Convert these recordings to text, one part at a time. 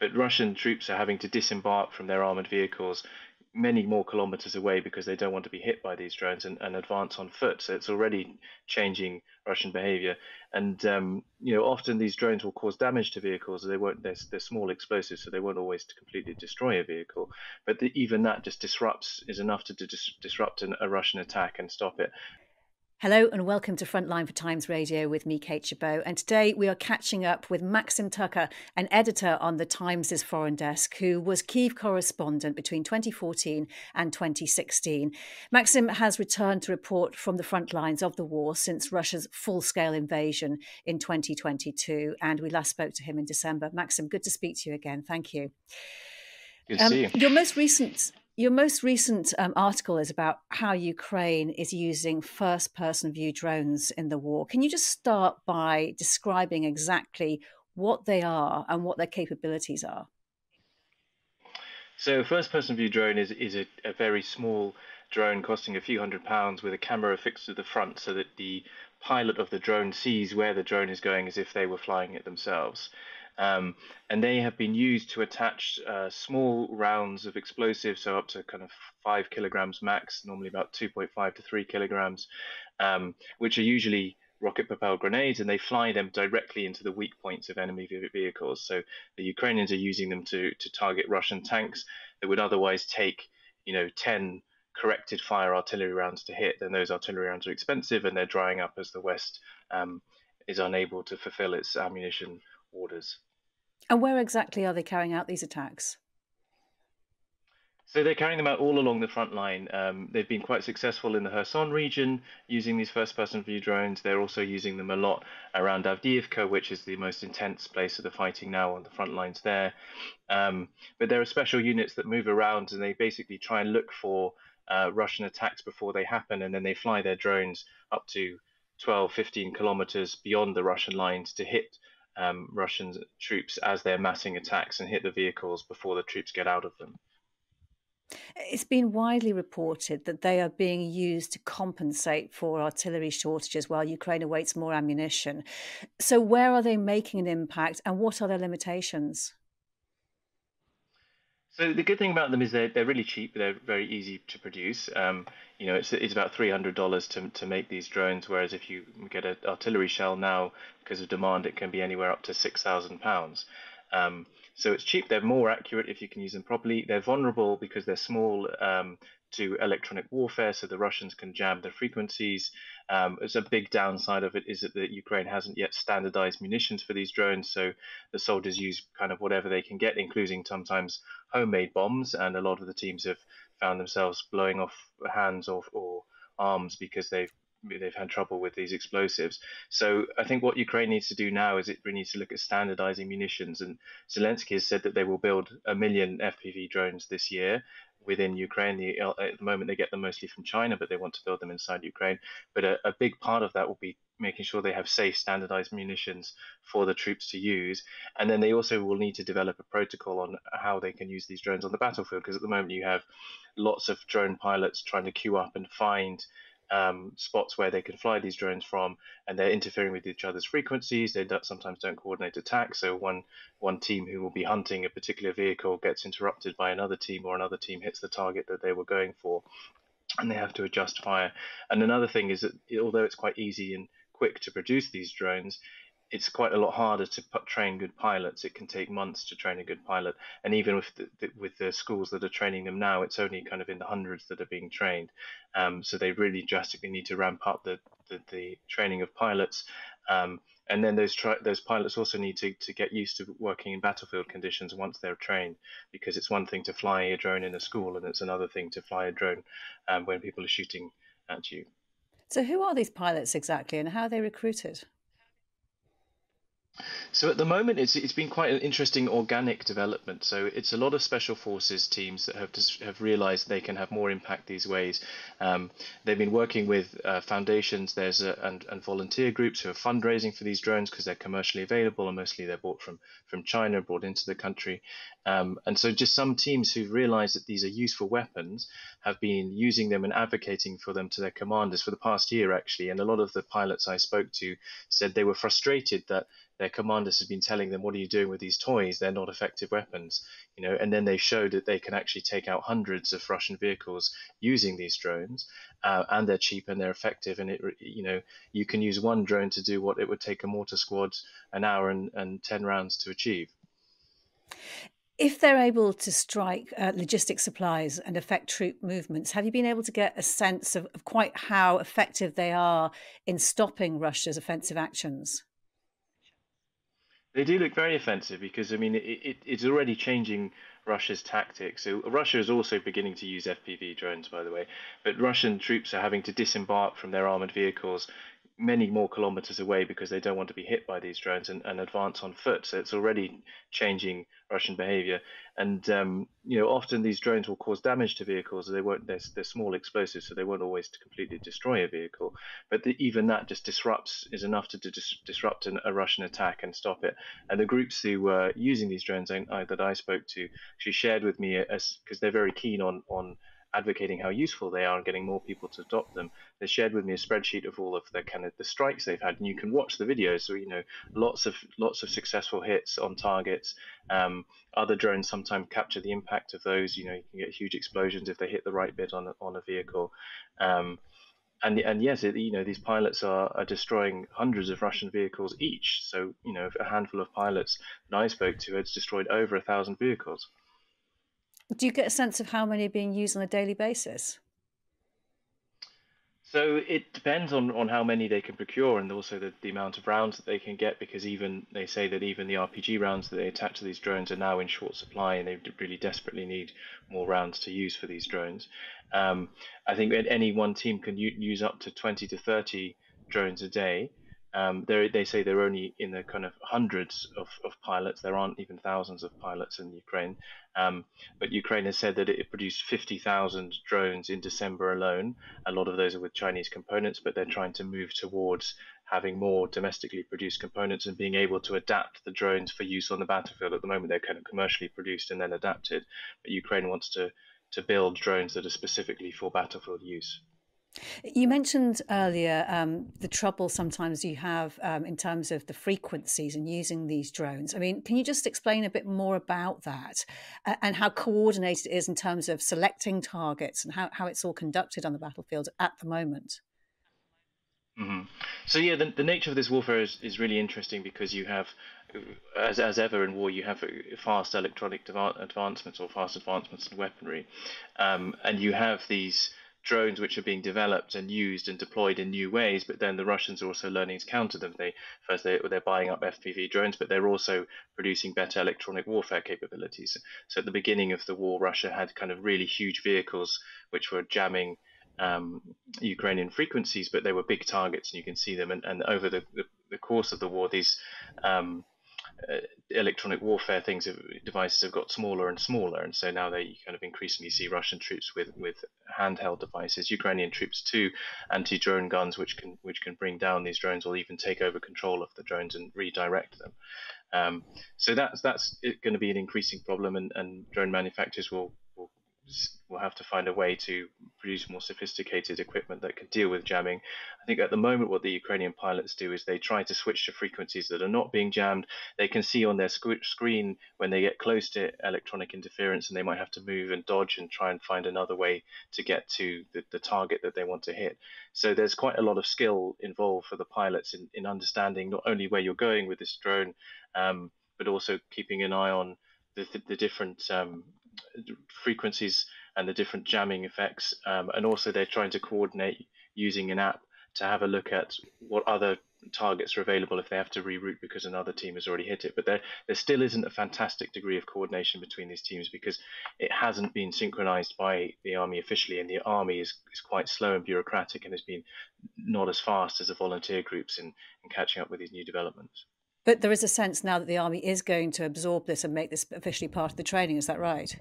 but Russian troops are having to disembark from their armored vehicles many more kilometers away because they don't want to be hit by these drones and, and advance on foot. So it's already changing Russian behavior. And um, you know, often these drones will cause damage to vehicles. They won't. They're, they're small explosives, so they won't always completely destroy a vehicle. But the, even that just disrupts is enough to dis- disrupt an, a Russian attack and stop it. Hello and welcome to Frontline for Times Radio with me, Kate Chabot. And today we are catching up with Maxim Tucker, an editor on the Times' foreign desk, who was Kiev correspondent between 2014 and 2016. Maxim has returned to report from the front lines of the war since Russia's full scale invasion in 2022. And we last spoke to him in December. Maxim, good to speak to you again. Thank you. Good to um, see you. Your most recent your most recent um, article is about how Ukraine is using first person view drones in the war. Can you just start by describing exactly what they are and what their capabilities are? So, first person view drone is, is a, a very small drone costing a few hundred pounds with a camera affixed to the front so that the pilot of the drone sees where the drone is going as if they were flying it themselves. Um, and they have been used to attach uh, small rounds of explosives, so up to kind of five kilograms max, normally about 2.5 to three kilograms, um, which are usually rocket propelled grenades, and they fly them directly into the weak points of enemy vehicles. So the Ukrainians are using them to, to target Russian tanks that would otherwise take, you know, 10 corrected fire artillery rounds to hit. Then those artillery rounds are expensive and they're drying up as the West um, is unable to fulfill its ammunition orders. And where exactly are they carrying out these attacks? So they're carrying them out all along the front line. Um, they've been quite successful in the Kherson region using these first-person view drones. They're also using them a lot around Avdiivka, which is the most intense place of the fighting now on the front lines there. Um, but there are special units that move around and they basically try and look for uh, Russian attacks before they happen, and then they fly their drones up to 12, 15 kilometers beyond the Russian lines to hit um, Russian troops as they're massing attacks and hit the vehicles before the troops get out of them. It's been widely reported that they are being used to compensate for artillery shortages while Ukraine awaits more ammunition. So, where are they making an impact and what are their limitations? So the good thing about them is they're they're really cheap. They're very easy to produce. Um, you know, it's it's about three hundred dollars to to make these drones. Whereas if you get an artillery shell now, because of demand, it can be anywhere up to six thousand pounds. Um, so it's cheap. They're more accurate if you can use them properly. They're vulnerable because they're small. Um, to electronic warfare, so the Russians can jam the frequencies. Um, it's a big downside of it is that the Ukraine hasn't yet standardized munitions for these drones, so the soldiers use kind of whatever they can get, including sometimes homemade bombs. And a lot of the teams have found themselves blowing off hands or, or arms because they've they've had trouble with these explosives. So I think what Ukraine needs to do now is it needs to look at standardizing munitions. And Zelensky has said that they will build a million FPV drones this year, within Ukraine. The, uh, at the moment, they get them mostly from China, but they want to build them inside Ukraine. But a, a, big part of that will be making sure they have safe, standardized munitions for the troops to use. And then they also will need to develop a protocol on how they can use these drones on the battlefield, because at the moment you have lots of drone pilots trying to queue up and find um, spots where they can fly these drones from, and they're interfering with each other's frequencies. They sometimes don't coordinate attacks. So one one team who will be hunting a particular vehicle gets interrupted by another team, or another team hits the target that they were going for, and they have to adjust fire. And another thing is that although it's quite easy and quick to produce these drones, it's quite a lot harder to put, train good pilots. It can take months to train a good pilot, and even with the, the, with the schools that are training them now, it's only kind of in the hundreds that are being trained. Um, so they really drastically need to ramp up the the, the training of pilots. Um, and then those tri- those pilots also need to, to get used to working in battlefield conditions once they're trained, because it's one thing to fly a drone in a school, and it's another thing to fly a drone um, when people are shooting at you. So, who are these pilots exactly, and how are they recruited? So at the moment, it's it's been quite an interesting organic development. So it's a lot of special forces teams that have just, have realised they can have more impact these ways. Um, they've been working with uh, foundations, there's a, and and volunteer groups who are fundraising for these drones because they're commercially available and mostly they're bought from from China, brought into the country. Um, and so just some teams who've realised that these are useful weapons have been using them and advocating for them to their commanders for the past year actually. And a lot of the pilots I spoke to said they were frustrated that their commanders have been telling them, "What are you doing with these toys? They're not effective weapons." You know, and then they showed that they can actually take out hundreds of Russian vehicles using these drones, uh, and they're cheap and they're effective. And it, you know, you can use one drone to do what it would take a mortar squad an hour and, and ten rounds to achieve if they're able to strike uh, logistic supplies and affect troop movements, have you been able to get a sense of, of, quite how effective they are in stopping Russia's offensive actions? They do look very offensive because, I mean, it, it, it's already changing Russia's tactics. So Russia is also beginning to use FPV drones, by the way, but Russian troops are having to disembark from their armored vehicles many more kilometers away because they don't want to be hit by these drones and, and advance on foot. So it's already changing Russian behavior. And um, you know, often these drones will cause damage to vehicles. They won't. They're, they're small explosives, so they won't always completely destroy a vehicle. But the, even that just disrupts is enough to dis- disrupt an, a Russian attack and stop it. And the groups who were using these drones I, I, that I spoke to, she shared with me because they're very keen on on advocating how useful they are and getting more people to adopt them. They shared with me a spreadsheet of all of the kind of the strikes they've had, and you can watch the videos. So you know, lots of lots of successful hits on targets. Um, other drones sometimes capture the impact of those. You know, you can get huge explosions if they hit the right bit on a, on a vehicle. Um, and and yes, it, you know these pilots are, are destroying hundreds of Russian vehicles each. So you know a handful of pilots that I spoke to had destroyed over a thousand vehicles. Do you get a sense of how many are being used on a daily basis? So it depends on, on how many they can procure and also the, the amount of rounds that they can get because even they say that even the RPG rounds that they attach to these drones are now in short supply and they really desperately need more rounds to use for these drones. Um, I think any one team can u- use up to 20 to 30 drones a day. Um, they say they're only in the kind of hundreds of, of pilots. There aren't even thousands of pilots in Ukraine. Um, but Ukraine has said that it produced 50,000 drones in December alone. A lot of those are with Chinese components, but they're trying to move towards having more domestically produced components and being able to adapt the drones for use on the battlefield. At the moment, they're kind of commercially produced and then adapted. But Ukraine wants to, to build drones that are specifically for battlefield use. You mentioned earlier um, the trouble sometimes you have um, in terms of the frequencies and using these drones. I mean, can you just explain a bit more about that uh, and how coordinated it is in terms of selecting targets and how, how it's all conducted on the battlefield at the moment? Mm-hmm. So yeah, the, the nature of this warfare is, is really interesting because you have, as, as ever in war, you have fast electronic advancements or fast advancements in weaponry, um, and you have these drones which are being developed and used and deployed in new ways, but then the Russians are also learning to counter them. They first they, they're buying up FPV drones, but they're also producing better electronic warfare capabilities. So at the beginning of the war, Russia had kind of really huge vehicles which were jamming um, Ukrainian frequencies, but they were big targets, and you can see them. And, and over the, the, the, course of the war, these um, uh, electronic warfare things devices have got smaller and smaller, and so now they kind of increasingly see Russian troops with with handheld devices, Ukrainian troops too, anti-drone guns which can which can bring down these drones or even take over control of the drones and redirect them. Um, so that's that's going to be an increasing problem, and, and drone manufacturers will we'll have to find a way to produce more sophisticated equipment that can deal with jamming. I think at the moment, what the Ukrainian pilots do is they try to switch to frequencies that are not being jammed. They can see on their sc- screen when they get close to electronic interference, and they might have to move and dodge and try and find another way to get to the, the target that they want to hit. So there's quite a lot of skill involved for the pilots in, in understanding not only where you're going with this drone, um, but also keeping an eye on the, the, different um, frequencies and the different jamming effects. Um, and also, they're trying to coordinate using an app to have a look at what other targets are available if they have to reroute because another team has already hit it. But there, there still isn't a fantastic degree of coordination between these teams because it hasn't been synchronized by the army officially, and the army is, is quite slow and bureaucratic and has been not as fast as the volunteer groups in, in catching up with these new developments. But there is a sense now that the army is going to absorb this and make this officially part of the training. Is that right?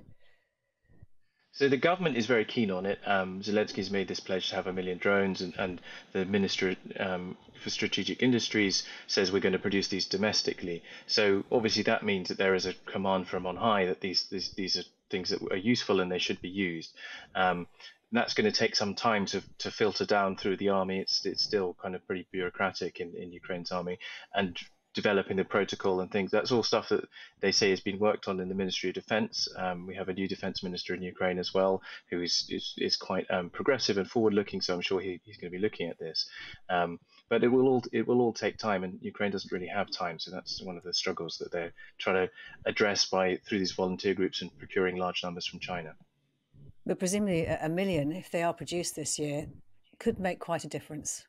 So the government is very keen on it. Um, Zelensky's made this pledge to have a million drones, and, and the Minister um, for Strategic Industries says we're going to produce these domestically. So obviously that means that there is a command from on high that these these, these are things that are useful and they should be used. Um, that's going to take some time to, to filter down through the army. It's it's still kind of pretty bureaucratic in, in Ukraine's army, and developing the protocol and things. That's all stuff that they say has been worked on in the Ministry of Defence. Um, we have a new defence minister in Ukraine as well, who is is, is quite um, progressive and forward-looking. So I'm sure he, he's going to be looking at this. Um, but it will all it will all take time, and Ukraine doesn't really have time. So that's one of the struggles that they're trying to address by through these volunteer groups and procuring large numbers from China. But presumably, a million, if they are produced this year, could make quite a difference.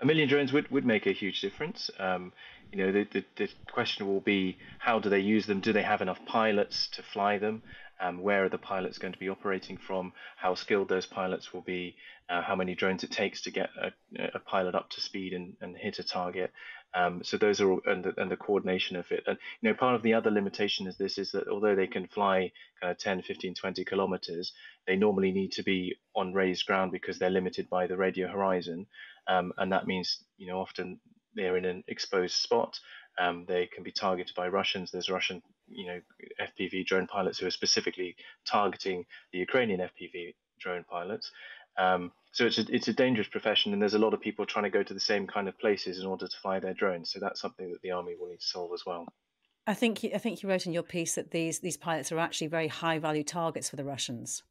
A million drones would, would make a huge difference. Um, you know, the, the, the, question will be how do they use them? Do they have enough pilots to fly them? Um, where are the pilots going to be operating from? How skilled those pilots will be? Uh, how many drones it takes to get a, a pilot up to speed and, and hit a target? Um, so those are all, and the, and the coordination of it. And you know, part of the other limitation is this is that although they can fly kind of 10, 15, 20 kilometers, they normally need to be on raised ground because they're limited by the radio horizon, um, and that means you know often they're in an exposed spot. Um, they can be targeted by Russians. There's Russian, you know, FPV drone pilots who are specifically targeting the Ukrainian FPV drone pilots. Um, so it's a, it's a dangerous profession, and there's a lot of people trying to go to the same kind of places in order to fly their drones. So that's something that the army will need to solve as well. I think I think you wrote in your piece that these these pilots are actually very high value targets for the Russians.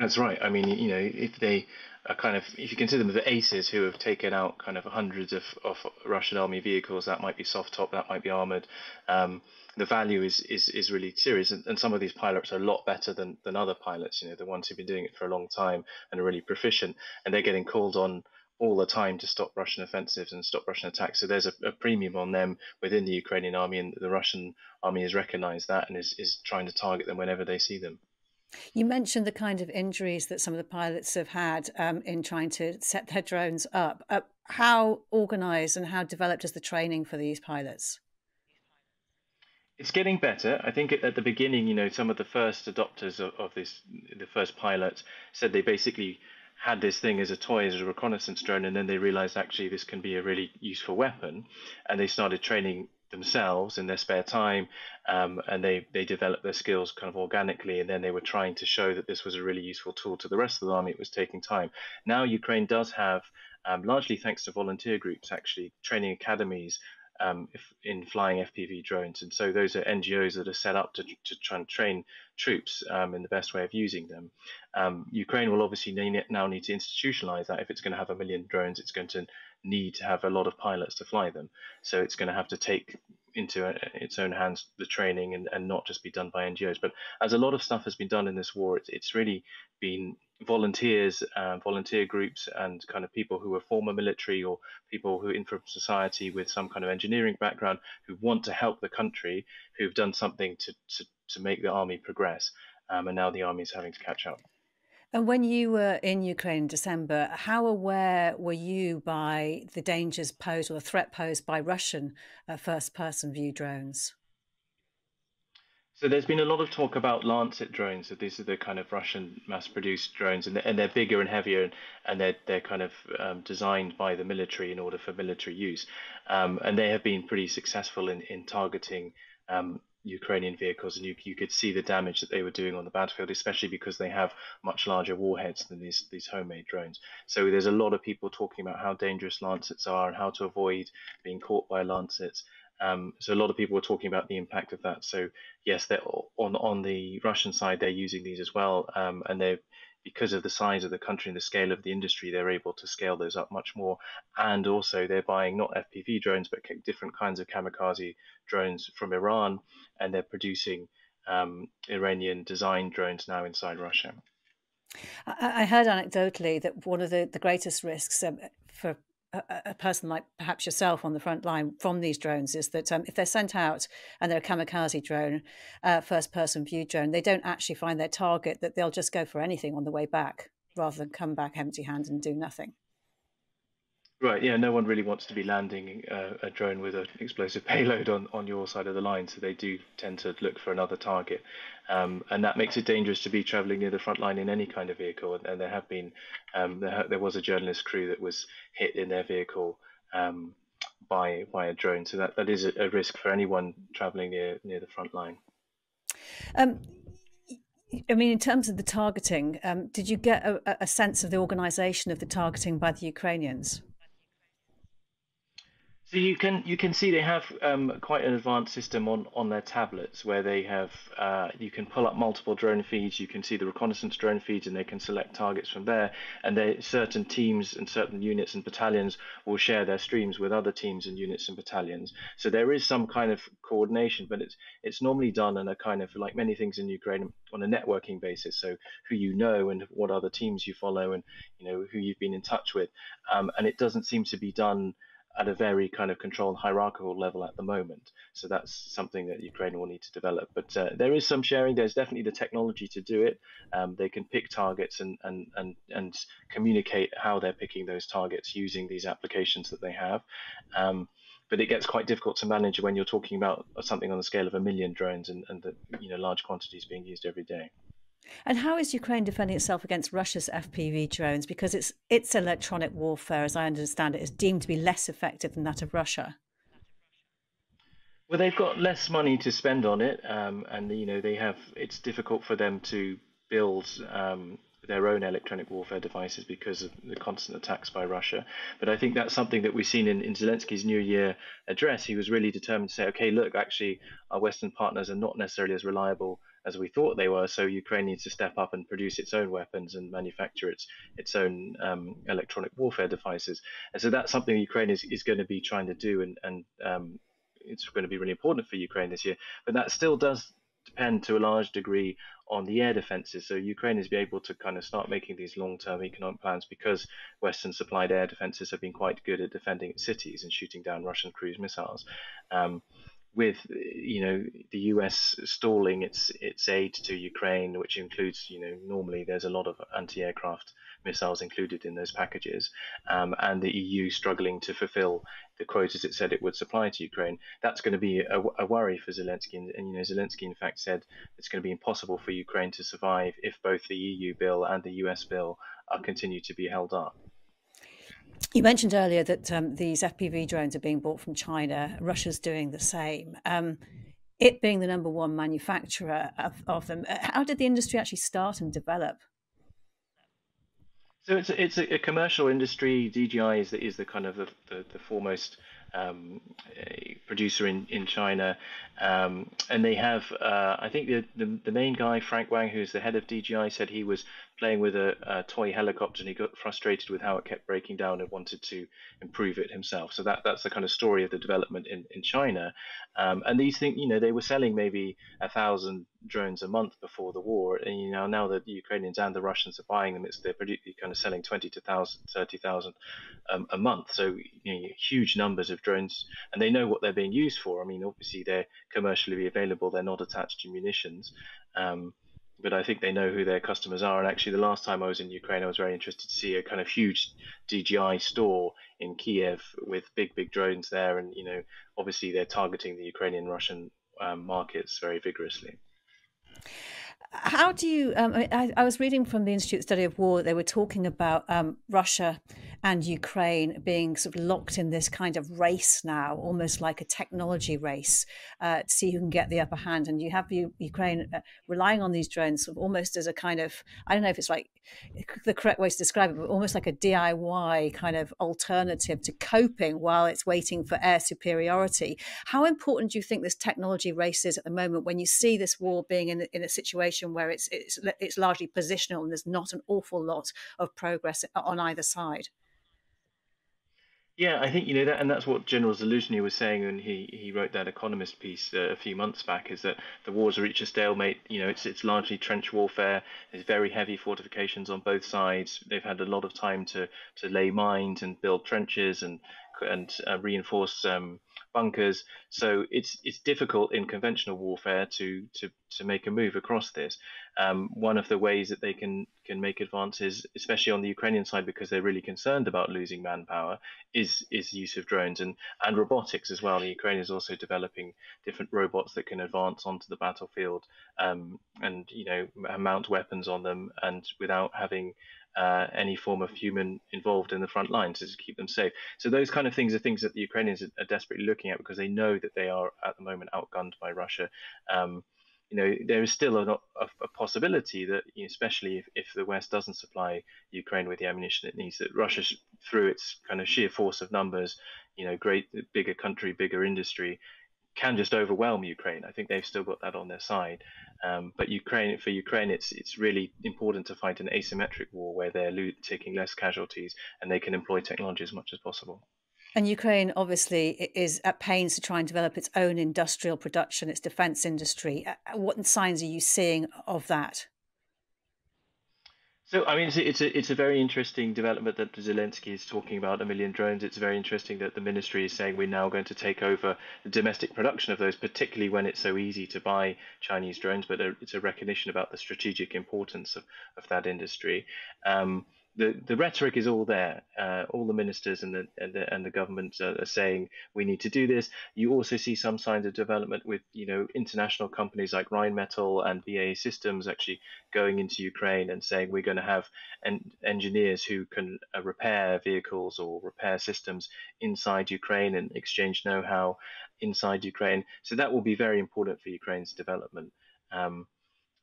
That's right. I mean, you know, if they are kind of, if you consider them the aces who have taken out kind of hundreds of, of Russian army vehicles, that might be soft top, that might be armored. Um, the value is is, is really serious, and, and, some of these pilots are a lot better than than other pilots. You know, the ones who've been doing it for a long time and are really proficient, and they're getting called on all the time to stop Russian offensives and stop Russian attacks. So there's a, a, premium on them within the Ukrainian army, and the Russian army has recognized that and is, is trying to target them whenever they see them. You mentioned the kind of injuries that some of the pilots have had um, in trying to set their drones up. Uh, how organized and how developed is the training for these pilots? It's getting better. I think at the beginning, you know, some of the first adopters of, of this, the first pilots, said they basically had this thing as a toy, as a reconnaissance drone, and then they realized actually this can be a really useful weapon, and they started training themselves in their spare time, um, and they they developed their skills kind of organically, and then they were trying to show that this was a really useful tool to the rest of the army. It was taking time. Now Ukraine does have, um, largely thanks to volunteer groups, actually training academies um, if, in flying FPV drones. And so those are NGOs that are set up to, to try and train troops um, in the best way of using them. Um, Ukraine will obviously now need to institutionalize that. If it's going to have a million drones, it's going to need to have a lot of pilots to fly them. So it's going to have to take into uh, its own hands the training and, and not just be done by NGOs. But as a lot of stuff has been done in this war, it's, it's really been volunteers, uh, volunteer groups, and kind of people who are former military or people who are in from society with some kind of engineering background who want to help the country, who've done something to, to, to make the army progress. Um, and now the army is having to catch up. And when you were in Ukraine in December, how aware were you by the dangers posed or the threat posed by Russian uh, first person view drones? So there's been a lot of talk about Lancet drones. So these are the kind of Russian mass-produced drones, and they're, and they're bigger and heavier, and, and they're they're kind of um, designed by the military in order for military use, um, and they have been pretty successful in in targeting um, Ukrainian vehicles, and you, you could see the damage that they were doing on the battlefield, especially because they have much larger warheads than these these homemade drones. So there's a lot of people talking about how dangerous Lancets are and how to avoid being caught by Lancets. Um, so a lot of people were talking about the impact of that. So yes, on on the Russian side, they're using these as well, um, and they're because of the size of the country and the scale of the industry, they're able to scale those up much more. And also, they're buying not FPV drones, but different kinds of kamikaze drones from Iran, and they're producing um, Iranian designed drones now inside Russia. I heard anecdotally that one of the, the greatest risks um, for a, person like perhaps yourself on the front line from these drones is that um, if they're sent out and they're a kamikaze drone, uh, first person view drone, they don't actually find their target, that they'll just go for anything on the way back rather than come back empty handed and do nothing. Right. Yeah. No one really wants to be landing uh, a drone with an explosive payload on, on your side of the line, so they do tend to look for another target, um, and that makes it dangerous to be travelling near the front line in any kind of vehicle. And, and there have been um, there, there, was a journalist crew that was hit in their vehicle um, by by a drone, so that, that is a, a risk for anyone travelling near near the front line. Um, I mean, in terms of the targeting, um, did you get a, a sense of the organisation of the targeting by the Ukrainians? So you can you can see they have um, quite an advanced system on, on their tablets where they have uh, you can pull up multiple drone feeds. You can see the reconnaissance drone feeds, and they can select targets from there. And they certain teams and certain units and battalions will share their streams with other teams and units and battalions. So there is some kind of coordination, but it's it's normally done on a kind of like many things in Ukraine on a networking basis. So who you know and what other teams you follow, and you know who you've been in touch with. Um, and it doesn't seem to be done at a very kind of controlled hierarchical level at the moment. So that's something that Ukraine will need to develop. But uh, there is some sharing. There's definitely the technology to do it. Um, they can pick targets and, and, and, and communicate how they're picking those targets using these applications that they have. Um, but it gets quite difficult to manage when you're talking about something on the scale of a million drones and, and the you know large quantities being used every day. And how is Ukraine defending itself against Russia's FPV drones? Because its its electronic warfare, as I understand it, is deemed to be less effective than that of Russia. Well, they've got less money to spend on it, um, and you know they have. It's difficult for them to build um, their own electronic warfare devices because of the constant attacks by Russia. But I think that's something that we've seen in, in Zelensky's New Year address. He was really determined to say, okay, look, actually, our Western partners are not necessarily as reliable as we thought they were. So Ukraine needs to step up and produce its own weapons and manufacture its its own um, electronic warfare devices. And so that's something Ukraine is, is going to be trying to do, and and um, it's going to be really important for Ukraine this year. But that still does depend to a large degree on the air defenses. So Ukraine is be able to kind of start making these long-term economic plans because Western supplied air defenses have been quite good at defending cities and shooting down Russian cruise missiles. Um, with you know the US stalling its its aid to Ukraine, which includes you know normally there's a lot of anti-aircraft missiles included in those packages, um, and the EU struggling to fulfil the quotas it said it would supply to Ukraine. That's going to be a, a worry for Zelensky, and, and, you know Zelensky in fact said it's going to be impossible for Ukraine to survive if both the EU bill and the US bill are continue to be held up. You mentioned earlier that um, these FPV drones are being bought from China. Russia's doing the same. Um, it being the number one manufacturer of, of, them, uh, how did the industry actually start and develop? So it's a, it's a, commercial industry. DJI is the, is the kind of the, the, the foremost um, producer in in China, um, and they have uh, I think the, the, the main guy Frank Wang, who's the head of DJI, said he was playing with a, a, toy helicopter and he got frustrated with how it kept breaking down and wanted to improve it himself. So that that's the kind of story of the development in in China, um, and these things you know they were selling maybe a thousand drones a month before the war, and you know now that the Ukrainians and the Russians are buying them, it's they're kind of selling 20 to 30,000 um, a month. So you know, huge numbers of drones, and they know what they're being used for. I mean, obviously they're commercially available; they're not attached to munitions. Um, but I think they know who their customers are. And actually, the last time I was in Ukraine, I was very interested to see a kind of huge DJI store in Kiev with big, big drones there. And you know, obviously, they're targeting the Ukrainian Russian um, markets very vigorously. How do you? Um, I, I, was reading from the Institute of Study of War. They were talking about um, Russia and Ukraine being sort of locked in this kind of race now, almost like a technology race, uh, to see who can get the upper hand. And you have Ukraine uh, relying on these drones sort of almost as a kind of I don't know if it's like the correct way to describe it, but almost like a DIY kind of alternative to coping while it's waiting for air superiority. How important do you think this technology race is at the moment when you see this war being in, in a situation where it's, it's, it's largely positional and there's not an awful lot of progress on either side? Yeah, I think you know that, and that's what General Zaluzhny was saying when he, he wrote that Economist piece uh, a few months back. Is that the war's reached a stalemate? You know, it's it's largely trench warfare. There's very heavy fortifications on both sides. They've had a lot of time to to lay mines and build trenches and and uh, reinforce um, bunkers. So it's it's difficult in conventional warfare to to to make a move across this. Um, one of the ways that they can can make advances, especially on the Ukrainian side, because they're really concerned about losing manpower, is is use of drones and and robotics as well. The Ukraine is also developing different robots that can advance onto the battlefield um, and you know mount weapons on them and without having uh, any form of human involved in the front lines to keep them safe. So those kind of things are things that the Ukrainians are desperately looking at because they know that they are at the moment outgunned by Russia. Um, you know, there is still a, a, a possibility that, you know, especially if, if the West doesn't supply Ukraine with the ammunition it needs, that Russia, through its kind of sheer force of numbers, you know, great, bigger country, bigger industry can just overwhelm Ukraine. I think they've still got that on their side. Um, but Ukraine, for Ukraine, it's it's really important to fight an asymmetric war where they're taking less casualties and they can employ technology as much as possible. And Ukraine obviously is at pains to try and develop its own industrial production, its defense industry. Uh, what signs are you seeing of that? So, I mean, it's a, it's a, it's a very interesting development that Zelensky is talking about a million drones. It's very interesting that the ministry is saying we're now going to take over the domestic production of those, particularly when it's so easy to buy Chinese drones. But it's a recognition about the strategic importance of, of that industry. Um, the, the rhetoric is all there. Uh, all the ministers and the and the, and the government are, are, saying we need to do this. You also see some signs of development with you know international companies like Rheinmetall and BAE Systems actually going into Ukraine and saying we're going to have en- engineers who can uh, repair vehicles or repair systems inside Ukraine and exchange know-how inside Ukraine. So that will be very important for Ukraine's development. Um,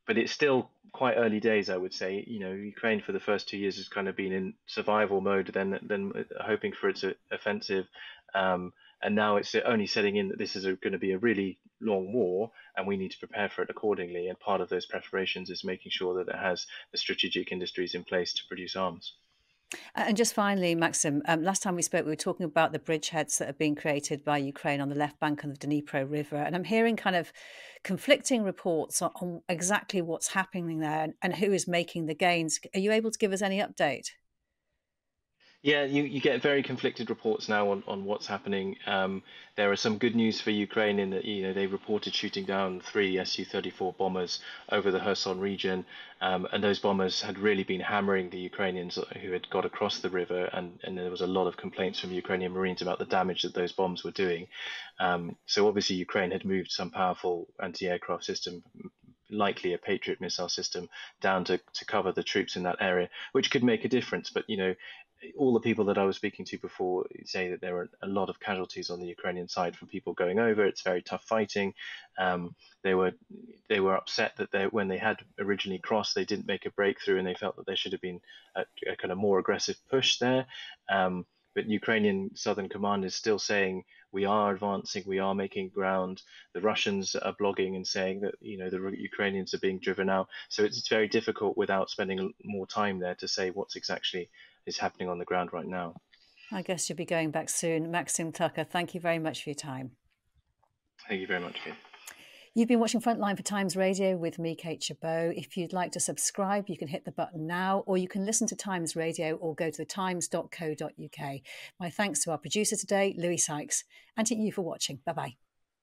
but it's still quite early days, I would say. You know, Ukraine for the first two years has kind of been in survival mode, then then hoping for its offensive, um, and now it's only setting in that this is going to be a really long war, and we need to prepare for it accordingly. And part of those preparations is making sure that it has the strategic industries in place to produce arms. And just finally, Maxim, um, last time we spoke, we were talking about the bridgeheads that are being created by Ukraine on the left bank of the Dnipro River. And I'm hearing kind of conflicting reports on, on exactly what's happening there and, and who is making the gains. Are you able to give us any update? Yeah, you, you get very conflicted reports now on, on what's happening. Um, there are some good news for Ukraine in that you know they reported shooting down three Su-34 bombers over the Kherson region, um, and those bombers had really been hammering the Ukrainians who had got across the river, and, and there was a lot of complaints from Ukrainian Marines about the damage that those bombs were doing. Um, so obviously Ukraine had moved some powerful anti-aircraft system likely a Patriot missile system down to, to cover the troops in that area, which could make a difference. But you know, all the people that I was speaking to before say that there were a lot of casualties on the Ukrainian side from people going over. It's very tough fighting. Um, they were they were upset that they, when they had originally crossed, they didn't make a breakthrough, and they felt that there should have been a, a kind of more aggressive push there. Um, but Ukrainian Southern Command is still saying we are advancing, we are making ground. The Russians are blogging and saying that you know the Ukrainians are being driven out. So it's very difficult without spending more time there to say what's exactly is happening on the ground right now. I guess you'll be going back soon. Maxim Tucker, thank you very much for your time. Thank you very much, Kate. You've been watching Frontline for Times Radio with me, Kate Chabot. If you'd like to subscribe, you can hit the button now, or you can listen to Times Radio or go to thetimes.co.uk. My thanks to our producer today, Louis Sykes, and to you for watching. Bye bye.